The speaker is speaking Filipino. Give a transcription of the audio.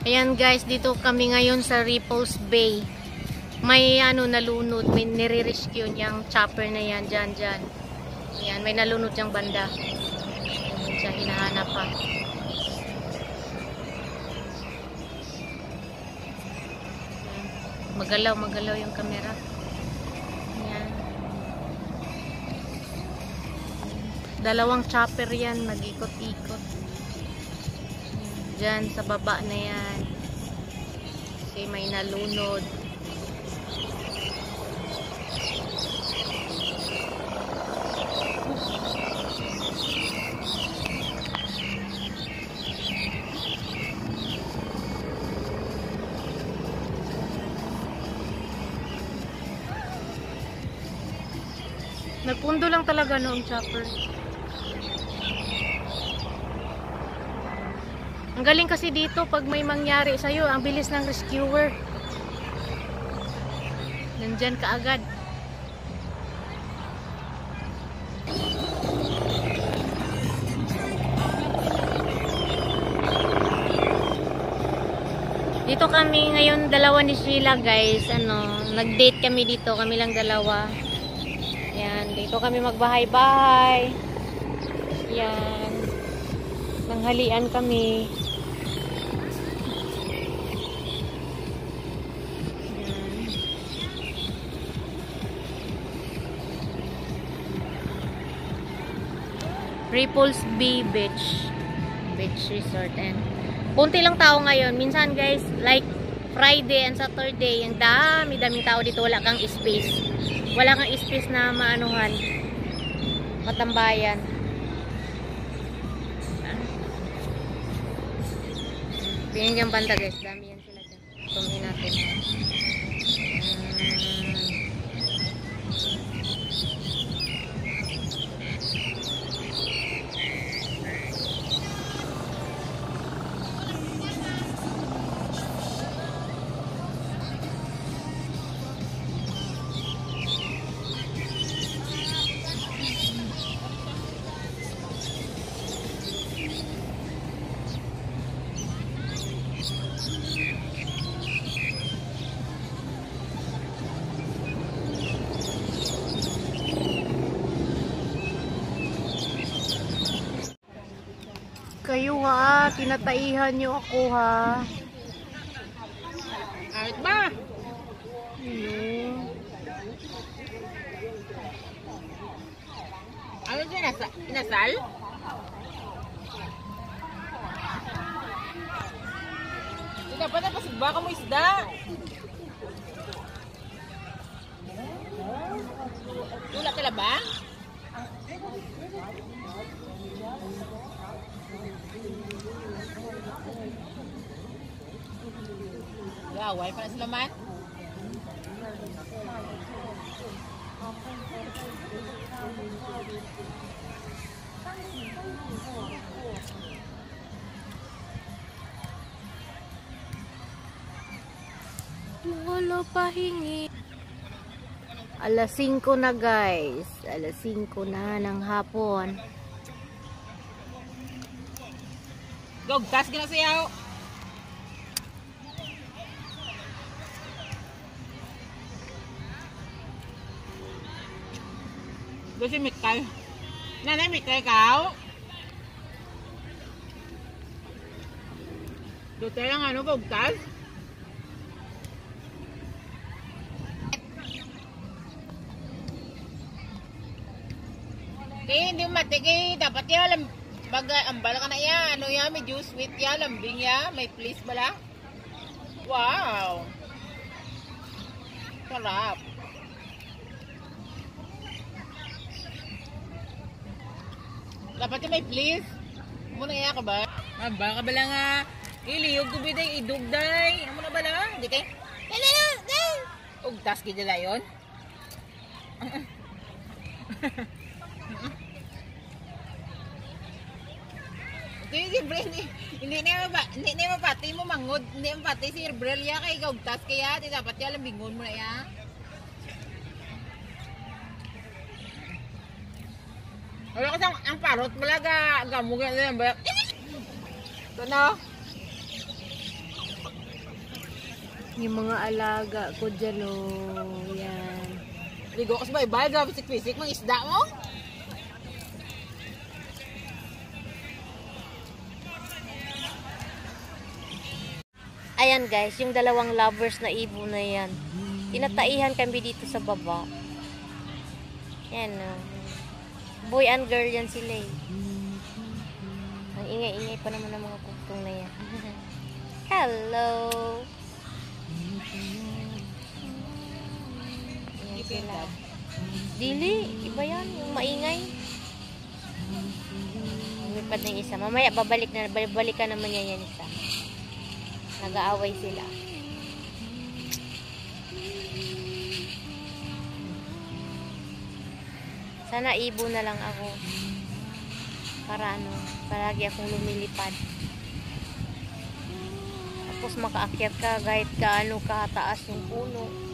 Ayan guys, dito kami ngayon sa Ripples Bay. May ano nalunod, may nire-rescue niyang chopper na yan, dyan, dyan. Ayan, may nalunod niyang banda. Ayan siya, hinahanap pa. Magalaw, magalaw yung camera. Ayan. Dalawang chopper yan, nag-ikot-ikot. Diyan sa baba na yan. Kasi may nalunod. Nagpundo lang talaga noong chopper. Ang galing kasi dito pag may mangyari sa'yo, ang bilis ng rescuer. Nandyan ka agad. Dito kami ngayon dalawa ni Sheila guys. Ano, nag-date kami dito, kami lang dalawa. Yan, dito kami magbahay-bahay. Yan. Nanghalian kami. Ripples Bay Beach. Beach Resort and Punti lang tao ngayon. Minsan guys, like Friday and Saturday, ang dami-daming tao dito. Wala kang space. Wala kang space na maanuhan. Matambayan. Tingnan yung banda guys. Dami yan sila dyan. Tumin natin. Mm. Kayo ha, tinataihan nyo ako ha. Kahit ba? Ayun. Ano siya? Nasa, inasal? Hindi dapat na pasigba ka mo isda. Tula ka ba? Gaway pa na sila man. Wala pahingi. Alas 5 na guys. Alas 5 na ng hapon. Gog, tas ka na siyaw. Doon si Mikay. Nanay, Mikay ka? Doon tayo lang ano, gog, tas? Kaya hindi mo matigay. Dapat yan, alam, baga, ambala ka na yan. Ano yan, medyo sweet yan, lambing yan. May please bala. Wow. Sarap. Dapat yung may please. Muna nga ka ba? Ah, baka bala nga. Iliyog ko biday, idugday. Amo na bala? Hindi kay? Lala, day. Og tas gid na yon. Hindi, siyempre, hindi, hindi na ba, hindi na mapati mo mangod, hindi mapati si Irbrel ya kay gaugtas kaya, di dapat ya lambingon mo na ya. Wala kasi ang, ang parot, wala ga, gamugan na yan ba? Ito na. Yung mga alaga ko dyan, oh. Yan. Ligo ka sa baybay, grabe pisik-pisik, mga isda mo. Ayan guys, yung dalawang lovers na ibo na yan. Tinataihan kami dito sa baba. Yan oh. Boy and girl yan sila eh. Ang ingay-ingay pa naman ng mga kuktong na yan. Hello! Yan sila. Dili, iba yan. Yung maingay. Lumipad na isa. Mamaya babalik na, babalik ka naman yan yan isa. Nag-aaway sila. Sana ibo na lang ako. Para ano, palagi akong lumilipad. Tapos makaakyat ka kahit kaano kataas yung puno.